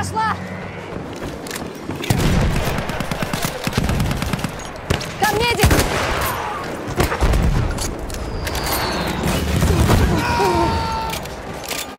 пошла!